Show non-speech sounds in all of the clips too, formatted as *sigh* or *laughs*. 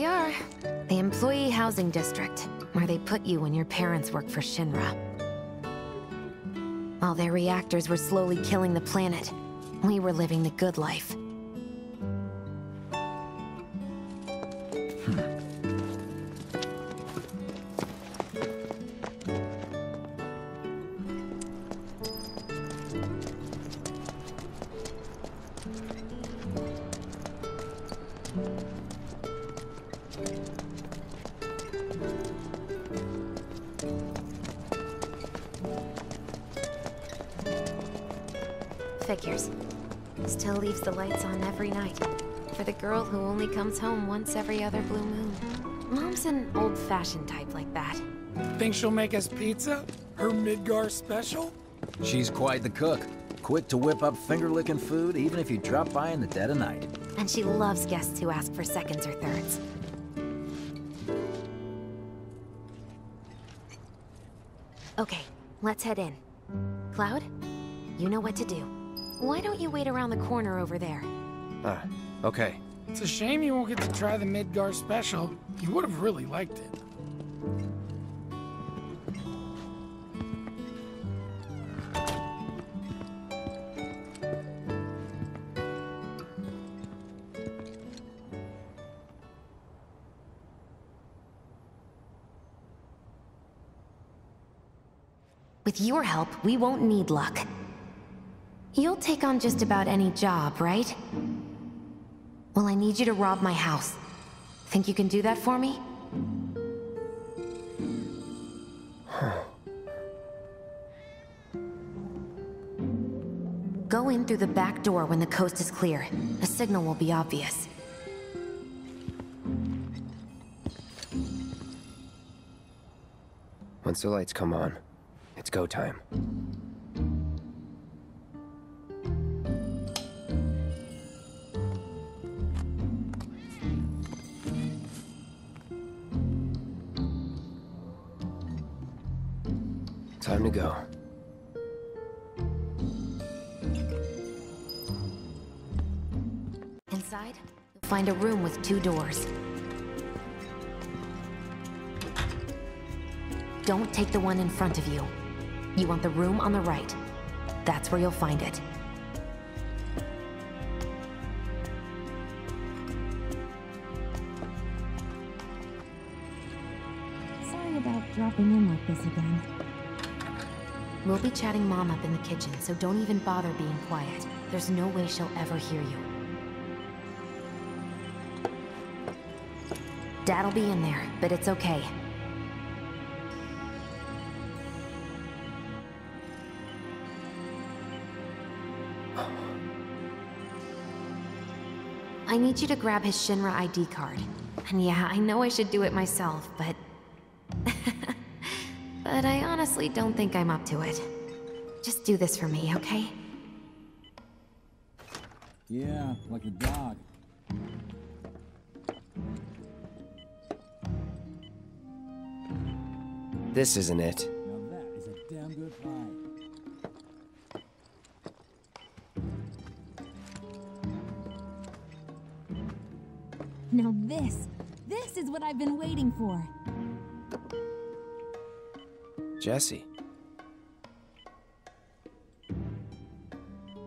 we are. The Employee Housing District, where they put you when your parents work for Shinra. While their reactors were slowly killing the planet, we were living the good life. Figures. Still leaves the lights on every night. For the girl who only comes home once every other blue moon. Mom's an old-fashioned type like that. Think she'll make us pizza? Her Midgar special? She's quite the cook. Quick to whip up finger-licking food, even if you drop by in the dead of night. And she loves guests who ask for seconds or thirds. Okay, let's head in. Cloud, you know what to do. Why don't you wait around the corner over there? Ah, okay. It's a shame you won't get to try the Midgar special. You would have really liked it. With your help, we won't need luck. You'll take on just about any job, right? Well, I need you to rob my house. Think you can do that for me? Go in through the back door when the coast is clear. A signal will be obvious. Once the lights come on, it's go time. Time to go. Inside, you'll find a room with two doors. Don't take the one in front of you. You want the room on the right. That's where you'll find it. Sorry about dropping in like this again. We'll be chatting Mom up in the kitchen, so don't even bother being quiet. There's no way she'll ever hear you. Dad'll be in there, but it's okay. I need you to grab his Shinra ID card. And yeah, I know I should do it myself, but... *laughs* but I honestly don't think I'm up to it. Just do this for me, okay? Yeah, like a dog. This isn't it. Now that is a damn good pie. Now this, this is what I've been waiting for. Jessie.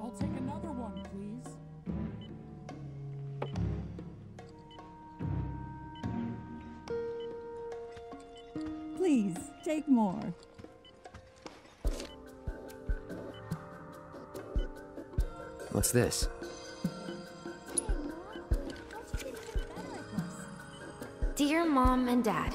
I'll take another one, please. Please, take more. What's this? Dear Mom and Dad,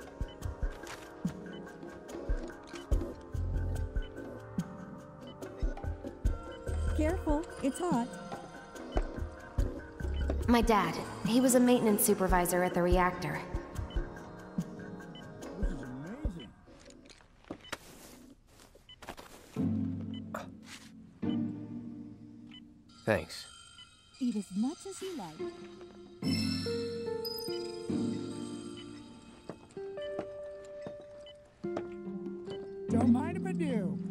It's hot. My dad. He was a maintenance supervisor at the reactor. Thanks. Eat as much as you like. Don't mind if I do.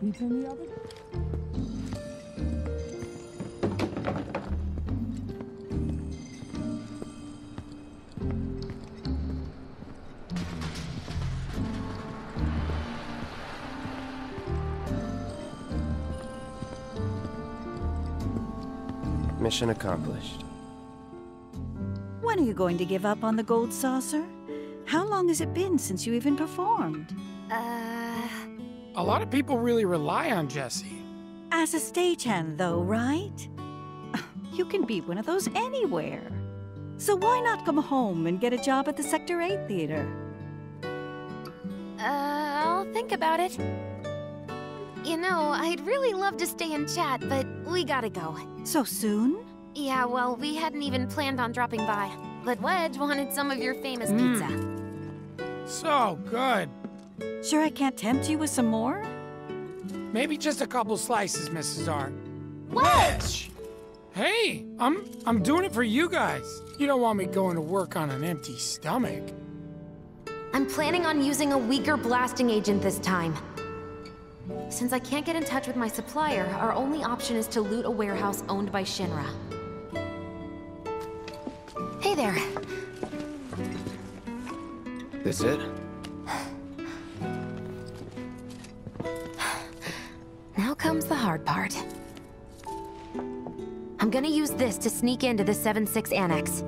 Pizza in the oven? Mission accomplished. When are you going to give up on the gold saucer? How long has it been since you even performed? Uh, A lot of people really rely on Jessie. As a stagehand, though, right? You can be one of those anywhere. So why not come home and get a job at the Sector 8 Theater? uh, I'll think about it. You know, I'd really love to stay and chat, but we gotta go. So soon? Yeah, well, we hadn't even planned on dropping by. But Wedge wanted some of your famous Mm. pizza. So good. Sure I can't tempt you with some more? Maybe just a couple slices, Mrs. R. Wedge! Hey, I'm I'm doing it for you guys. You don't want me going to work on an empty stomach. I'm planning on using a weaker blasting agent this time. Since I can't get in touch with my supplier, our only option is to loot a warehouse owned by Shinra. Hey there. This it? Hard part. I'm gonna use this to sneak into the 7-6 Annex.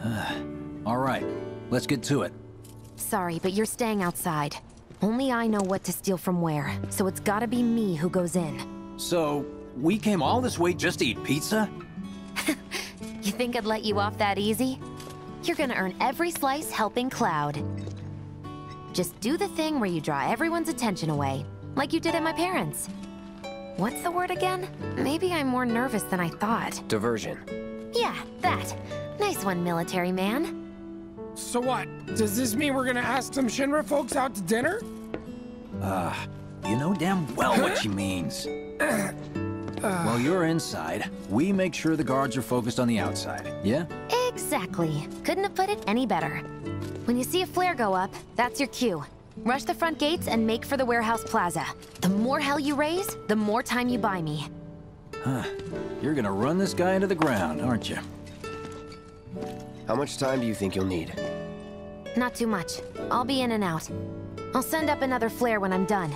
*sighs* All right, let's get to it. Sorry, but you're staying outside. Only I know what to steal from where, so it's gotta be me who goes in. So, we came all this way just to eat pizza? *laughs* You think I'd let you off that easy? You're gonna earn every slice helping Cloud. Just do the thing where you draw everyone's attention away, like you did at my parents'. What's the word again? Maybe I'm more nervous than I thought. Diversion. Yeah, that. Nice one, military man. So what? Does this mean we're gonna ask some Shinra folks out to dinner? Uh, you know damn well what she means. *coughs* While you're inside, we make sure the guards are focused on the outside, yeah? Exactly. Couldn't have put it any better. When you see a flare go up, that's your cue. Rush the front gates and make for the warehouse plaza. The more hell you raise, the more time you buy me. Huh. You're gonna run this guy into the ground, aren't you? How much time do you think you'll need? Not too much. I'll be in and out. I'll send up another flare when I'm done.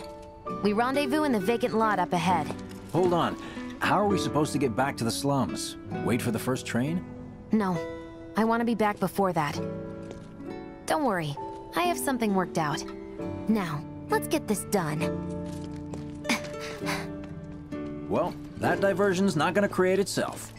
We rendezvous in the vacant lot up ahead. Hold on. How are we supposed to get back to the slums? Wait for the first train? No, I want to be back before that. Don't worry, I have something worked out. Now, let's get this done. Well, that diversion's not gonna create itself.